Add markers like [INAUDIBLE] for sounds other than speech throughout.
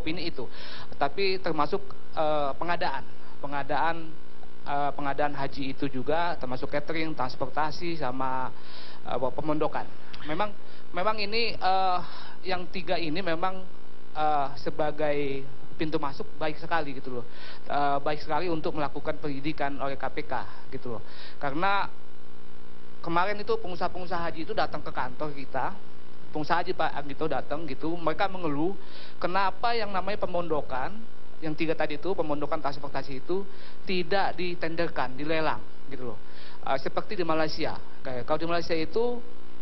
opini itu. Tapi termasuk uh, pengadaan, pengadaan uh, pengadaan haji itu juga termasuk catering, transportasi sama uh, pemondokan. Memang memang ini uh, yang tiga ini memang uh, sebagai pintu masuk baik sekali gitu loh. Uh, baik sekali untuk melakukan pendidikan oleh KPK gitu loh. Karena kemarin itu pengusaha-pengusaha haji itu datang ke kantor kita pengusaha haji Pak Agito datang gitu, mereka mengeluh kenapa yang namanya pemondokan, yang tiga tadi itu pemondokan transportasi itu tidak ditenderkan, dilelang gitu loh. Uh, seperti di Malaysia. Kayak kalau di Malaysia itu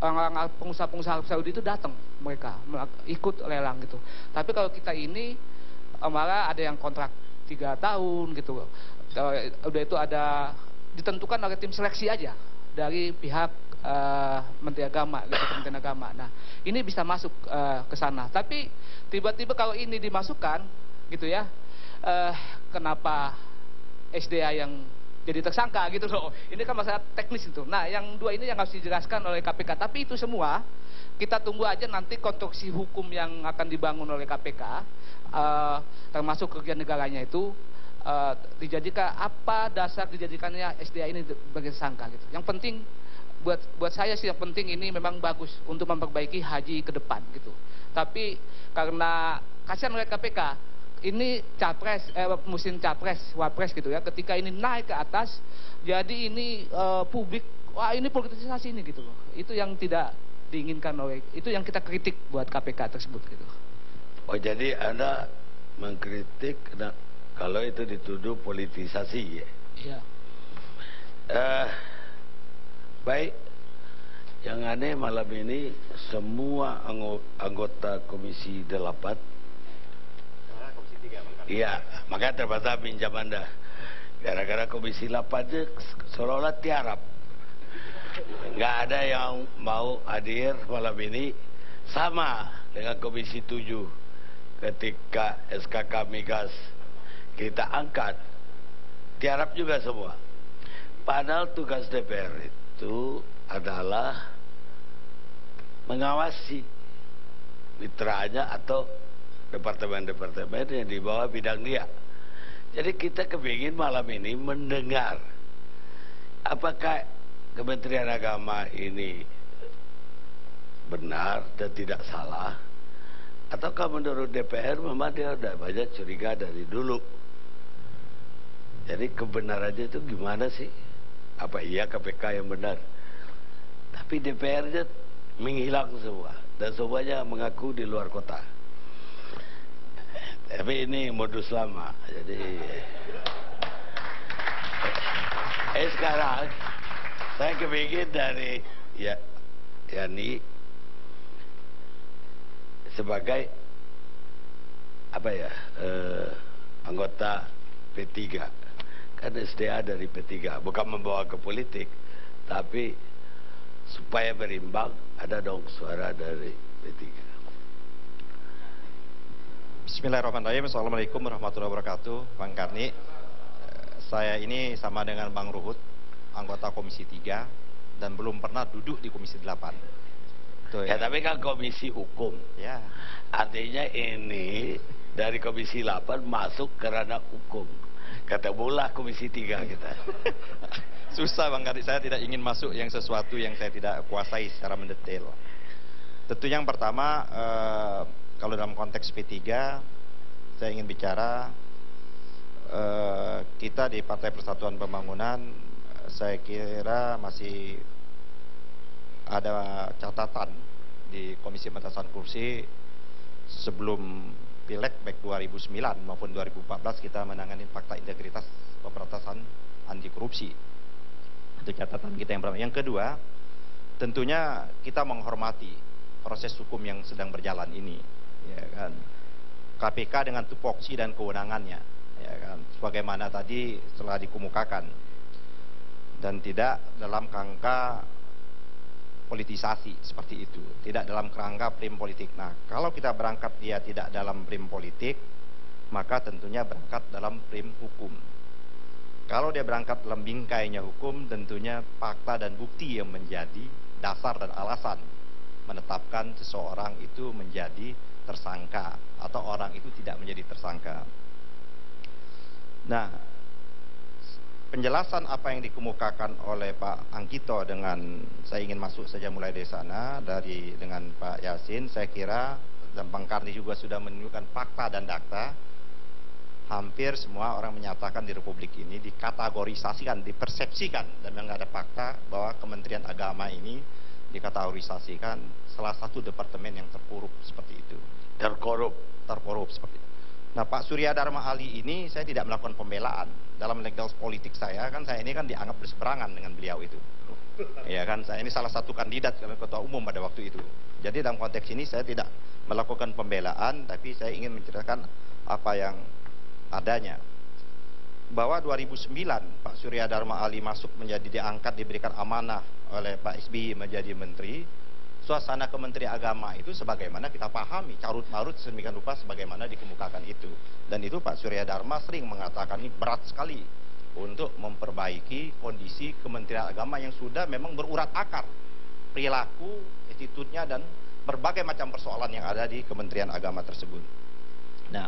orang-orang pengusaha-pengusaha Saudi itu datang mereka ikut lelang gitu. Tapi kalau kita ini uh, malah ada yang kontrak tiga tahun gitu. Udah itu ada ditentukan oleh tim seleksi aja dari pihak uh, Menteri Agama gitu Kementerian Agama. Nah, ini bisa masuk uh, ke sana. Tapi tiba-tiba kalau ini dimasukkan gitu ya, uh, kenapa SDA yang jadi tersangka gitu loh. Ini kan masalah teknis itu. Nah, yang dua ini yang harus dijelaskan oleh KPK. Tapi itu semua kita tunggu aja nanti konstruksi hukum yang akan dibangun oleh KPK, uh, termasuk kerugian negaranya itu uh, dijadikan apa dasar dijadikannya SDA ini sebagai tersangka gitu. Yang penting buat buat saya sih yang penting ini memang bagus untuk memperbaiki haji ke depan gitu. Tapi karena kasihan oleh KPK, ini capres, eh, musim capres, wapres gitu ya. Ketika ini naik ke atas, jadi ini uh, publik, wah ini politisasi ini gitu loh. Itu yang tidak diinginkan oleh, itu yang kita kritik buat KPK tersebut gitu. Oh jadi anda mengkritik kalau itu dituduh politisasi ya? Iya. Uh, Baik, yang aneh malam ini semua anggota Komisi 8 Iya, maka terpaksa pinjam Anda. Gara-gara Komisi 8 itu seolah-olah tiarap. Nggak ada yang mau hadir malam ini sama dengan Komisi 7 ketika SKK Migas kita angkat. Tiarap juga semua. Padahal tugas DPR itu itu adalah mengawasi mitranya atau departemen-departemen yang di bawah bidang dia. Jadi kita kepingin malam ini mendengar apakah Kementerian Agama ini benar dan tidak salah ataukah menurut DPR memang dia sudah banyak curiga dari dulu. Jadi kebenarannya itu gimana sih? apa iya KPK yang benar? Tapi DPR-nya menghilang semua. Dan semuanya mengaku di luar kota. Tapi ini modus lama. Jadi eh sekarang saya kepingin dari ya Yani sebagai apa ya eh, anggota P3 kan SDA dari P3 bukan membawa ke politik tapi supaya berimbang ada dong suara dari P3 Bismillahirrahmanirrahim. Assalamualaikum warahmatullahi wabarakatuh. Bang Karni saya ini sama dengan Bang Ruhut anggota Komisi 3 dan belum pernah duduk di Komisi 8 Tuh, ya. ya? tapi kan Komisi Hukum. Ya. Artinya ini dari Komisi 8 masuk ke ranah hukum Kata bola Komisi 3 kita. [LAUGHS] Susah Bang Kardi, saya tidak ingin masuk yang sesuatu yang saya tidak kuasai secara mendetail. Tentu yang pertama, eh, kalau dalam konteks P3, saya ingin bicara eh, kita di Partai Persatuan Pembangunan, saya kira masih ada catatan di Komisi Pembatasan Kursi sebelum Pileg baik 2009 maupun 2014 kita menangani fakta integritas pemberantasan anti korupsi. Itu catatan kita yang pertama. Yang kedua, tentunya kita menghormati proses hukum yang sedang berjalan ini, ya kan. KPK dengan tupoksi dan kewenangannya, ya kan. Sebagaimana tadi telah dikemukakan dan tidak dalam kangka politisasi seperti itu, tidak dalam kerangka prim politik. Nah, kalau kita berangkat dia tidak dalam prim politik, maka tentunya berangkat dalam prim hukum. Kalau dia berangkat dalam bingkainya hukum, tentunya fakta dan bukti yang menjadi dasar dan alasan menetapkan seseorang itu menjadi tersangka atau orang itu tidak menjadi tersangka. Nah, penjelasan apa yang dikemukakan oleh Pak Anggito dengan saya ingin masuk saja mulai dari sana dari dengan Pak Yasin saya kira dan Bang Karni juga sudah menunjukkan fakta dan data hampir semua orang menyatakan di Republik ini dikategorisasikan, dipersepsikan dan memang ada fakta bahwa Kementerian Agama ini dikategorisasikan salah satu departemen yang terkorup seperti itu. Terkorup. Terkorup seperti itu. Nah Pak Surya Dharma Ali ini saya tidak melakukan pembelaan dalam legal politik saya kan saya ini kan dianggap berseberangan dengan beliau itu. Ya kan saya ini salah satu kandidat ketua umum pada waktu itu. Jadi dalam konteks ini saya tidak melakukan pembelaan tapi saya ingin menceritakan apa yang adanya. Bahwa 2009 Pak Surya Dharma Ali masuk menjadi diangkat diberikan amanah oleh Pak SBY menjadi menteri suasana Kementerian Agama itu sebagaimana kita pahami carut marut sedemikian rupa sebagaimana dikemukakan itu dan itu Pak Surya Dharma sering mengatakan ini berat sekali untuk memperbaiki kondisi Kementerian Agama yang sudah memang berurat akar perilaku, attitude-nya dan berbagai macam persoalan yang ada di Kementerian Agama tersebut. Nah,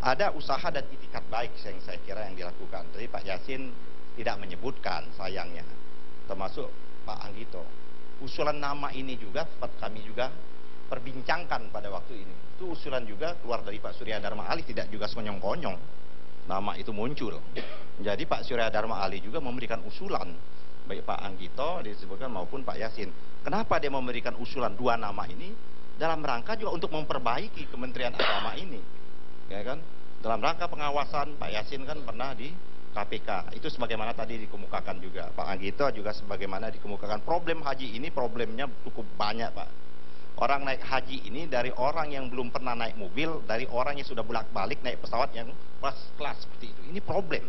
ada usaha dan itikat baik yang saya kira yang dilakukan. Tadi Pak Yasin tidak menyebutkan sayangnya, termasuk Pak Anggito usulan nama ini juga kami juga perbincangkan pada waktu ini. Itu usulan juga keluar dari Pak Surya Dharma Ali tidak juga sekonyong-konyong nama itu muncul. Jadi Pak Surya Dharma Ali juga memberikan usulan baik Pak Anggito disebutkan maupun Pak Yasin. Kenapa dia memberikan usulan dua nama ini? Dalam rangka juga untuk memperbaiki Kementerian Agama ini. Ya kan? Dalam rangka pengawasan Pak Yasin kan pernah di KPK. Itu sebagaimana tadi dikemukakan juga. Pak Anggito juga sebagaimana dikemukakan. Problem haji ini problemnya cukup banyak Pak. Orang naik haji ini dari orang yang belum pernah naik mobil, dari orang yang sudah bolak-balik naik pesawat yang first class seperti itu. Ini problem.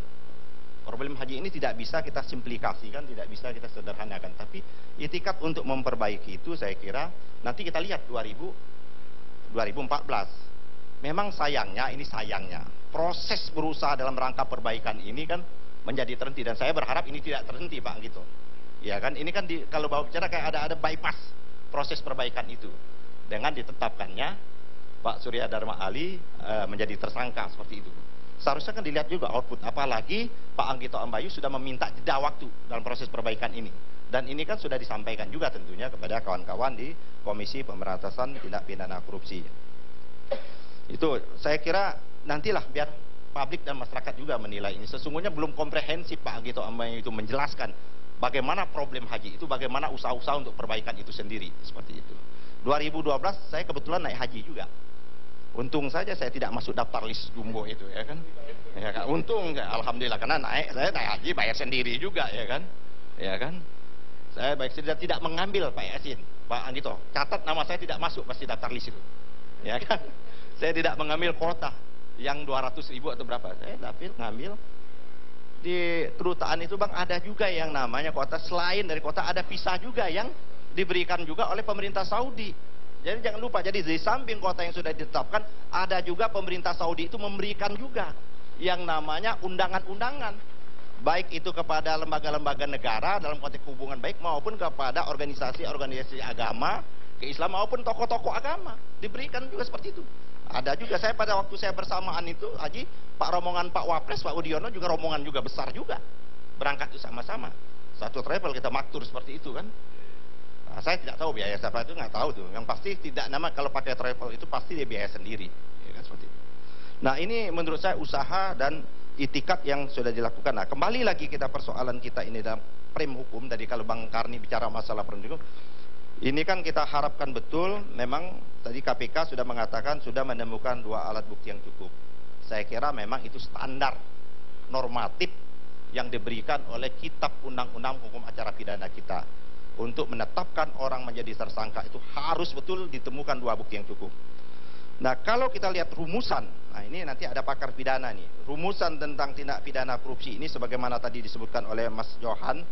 Problem haji ini tidak bisa kita simplikasikan, tidak bisa kita sederhanakan. Tapi itikat untuk memperbaiki itu saya kira nanti kita lihat 2000, 2014. Memang sayangnya, ini sayangnya proses berusaha dalam rangka perbaikan ini kan menjadi terhenti dan saya berharap ini tidak terhenti Pak gitu. Ya kan ini kan di, kalau bawa bicara kayak ada ada bypass proses perbaikan itu dengan ditetapkannya Pak Surya Dharma Ali e, menjadi tersangka seperti itu. Seharusnya kan dilihat juga output apalagi Pak Anggito Ambayu sudah meminta jeda waktu dalam proses perbaikan ini. Dan ini kan sudah disampaikan juga tentunya kepada kawan-kawan di Komisi Pemberantasan Tindak Pidana Korupsi. Itu saya kira nantilah biar publik dan masyarakat juga menilai ini. Sesungguhnya belum komprehensif Pak Agito Ambai itu menjelaskan bagaimana problem haji itu, bagaimana usaha-usaha untuk perbaikan itu sendiri seperti itu. 2012 saya kebetulan naik haji juga. Untung saja saya tidak masuk daftar list jumbo itu ya kan. Ya kan, untung ya, alhamdulillah karena naik saya naik haji bayar sendiri juga ya kan. Ya kan. Saya baik tidak tidak mengambil Pak Yasin, Pak Anggito. Catat nama saya tidak masuk pasti daftar list itu. Ya kan. Saya tidak mengambil kota yang 200 ribu atau berapa. Saya dapil ngambil di kedutaan itu bang ada juga yang namanya kota selain dari kota ada visa juga yang diberikan juga oleh pemerintah Saudi. Jadi jangan lupa jadi di samping kota yang sudah ditetapkan ada juga pemerintah Saudi itu memberikan juga yang namanya undangan-undangan. Baik itu kepada lembaga-lembaga negara dalam konteks hubungan baik maupun kepada organisasi-organisasi agama keislaman maupun tokoh-tokoh agama diberikan juga seperti itu ada juga saya pada waktu saya bersamaan itu, Haji, Pak rombongan Pak Wapres, Pak Udiono juga rombongan juga besar juga. Berangkat itu sama-sama. Satu travel kita maktur seperti itu kan. Nah, saya tidak tahu biaya siapa itu nggak tahu tuh. Yang pasti tidak nama kalau pakai travel itu pasti dia biaya sendiri. Ya kan seperti itu. Nah ini menurut saya usaha dan itikat yang sudah dilakukan. Nah kembali lagi kita persoalan kita ini dalam frame hukum. Tadi kalau Bang Karni bicara masalah frame hukum, ini kan kita harapkan betul memang Tadi KPK sudah mengatakan sudah menemukan dua alat bukti yang cukup. Saya kira memang itu standar normatif yang diberikan oleh kitab undang-undang hukum acara pidana kita. Untuk menetapkan orang menjadi tersangka itu harus betul ditemukan dua bukti yang cukup. Nah kalau kita lihat rumusan, nah ini nanti ada pakar pidana nih. Rumusan tentang tindak pidana korupsi ini sebagaimana tadi disebutkan oleh Mas Johan,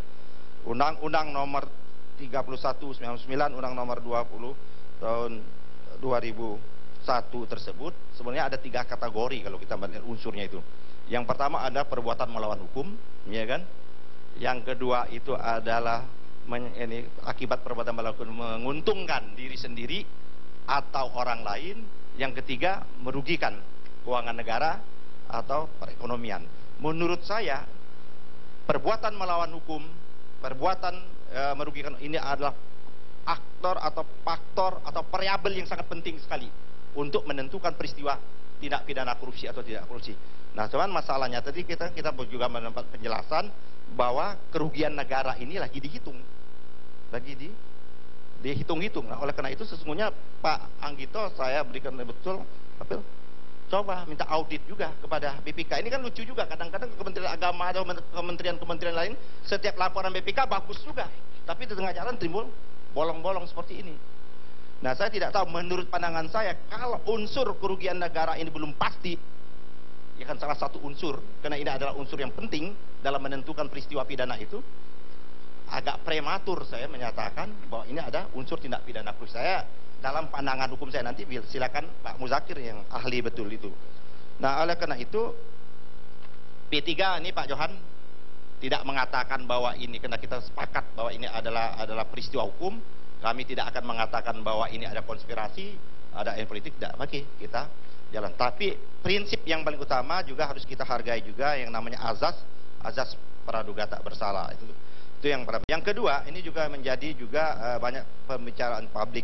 Undang-Undang nomor 31 99, Undang nomor 20 tahun 2001 tersebut sebenarnya ada tiga kategori kalau kita melihat unsurnya itu. Yang pertama ada perbuatan melawan hukum, ya kan? Yang kedua itu adalah ini akibat perbuatan melawan hukum menguntungkan diri sendiri atau orang lain. Yang ketiga, merugikan keuangan negara atau perekonomian. Menurut saya, perbuatan melawan hukum, perbuatan e, merugikan ini adalah aktor atau faktor atau variabel yang sangat penting sekali untuk menentukan peristiwa tindak pidana korupsi atau tidak korupsi. Nah, cuman masalahnya tadi kita kita juga mendapat penjelasan bahwa kerugian negara ini lagi dihitung, lagi di dihitung-hitung. Nah, oleh karena itu sesungguhnya Pak Anggito saya berikan betul, tapi coba minta audit juga kepada BPK. Ini kan lucu juga, kadang-kadang Kementerian Agama atau kementerian-kementerian lain setiap laporan BPK bagus juga, tapi di tengah jalan timbul bolong-bolong seperti ini. Nah, saya tidak tahu menurut pandangan saya kalau unsur kerugian negara ini belum pasti ya kan salah satu unsur karena ini adalah unsur yang penting dalam menentukan peristiwa pidana itu agak prematur saya menyatakan bahwa ini ada unsur tindak pidana saya dalam pandangan hukum saya nanti silakan Pak Muzakir yang ahli betul itu. Nah, oleh karena itu P3 ini Pak Johan tidak mengatakan bahwa ini karena kita sepakat bahwa ini adalah adalah peristiwa hukum, kami tidak akan mengatakan bahwa ini ada konspirasi, ada yang politik, tidak. Oke, kita jalan. Tapi prinsip yang paling utama juga harus kita hargai juga yang namanya azas, azas praduga tak bersalah itu itu yang pertama. Yang kedua, ini juga menjadi juga uh, banyak pembicaraan publik.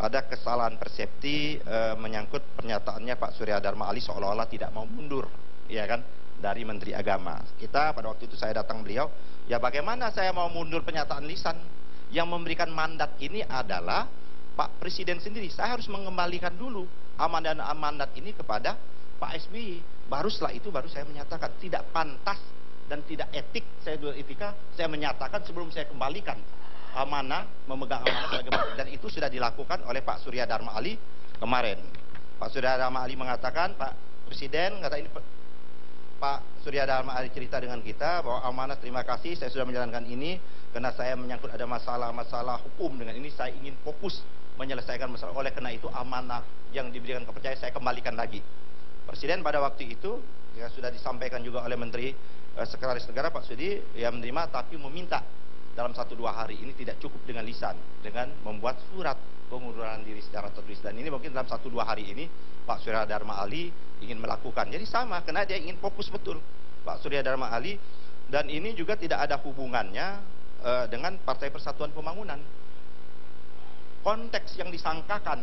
Ada kesalahan persepsi uh, menyangkut pernyataannya Pak Surya Dharma Ali seolah-olah tidak mau mundur, ya kan, dari Menteri Agama. Kita pada waktu itu saya datang beliau, ya bagaimana saya mau mundur pernyataan lisan? Yang memberikan mandat ini adalah Pak Presiden sendiri. Saya harus mengembalikan dulu amanat mandat ini kepada Pak SBY. Baru setelah itu baru saya menyatakan tidak pantas dan tidak etik saya dua etika saya menyatakan sebelum saya kembalikan amanah memegang amanah sebagai dan itu sudah dilakukan oleh Pak Surya Dharma Ali kemarin. Pak Surya Dharma Ali mengatakan Pak Presiden kata ini Pak Surya Dharma Ali cerita dengan kita bahwa amanah terima kasih saya sudah menjalankan ini karena saya menyangkut ada masalah-masalah hukum dengan ini. Saya ingin fokus menyelesaikan masalah. Oleh karena itu amanah yang diberikan kepercayaan saya kembalikan lagi. Presiden pada waktu itu ya sudah disampaikan juga oleh Menteri eh, Sekretaris Negara Pak Sudi ya menerima tapi meminta dalam satu dua hari ini tidak cukup dengan lisan dengan membuat surat pengunduran diri secara tertulis. Dan ini mungkin dalam satu dua hari ini Pak Surya Dharma Ali ingin melakukan. Jadi sama karena dia ingin fokus betul Pak Surya Dharma Ali. Dan ini juga tidak ada hubungannya uh, dengan Partai Persatuan Pembangunan. Konteks yang disangkakan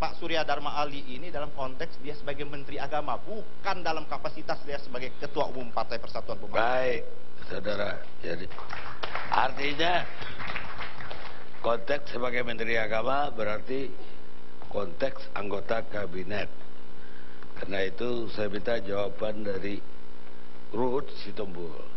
Pak Surya Dharma Ali ini dalam konteks dia sebagai Menteri Agama, bukan dalam kapasitas dia sebagai Ketua Umum Partai Persatuan Pembangunan. Baik, saudara. Jadi artinya konteks sebagai Menteri Agama berarti konteks anggota kabinet. Karena itu saya minta jawaban dari Ruhut Sitompul.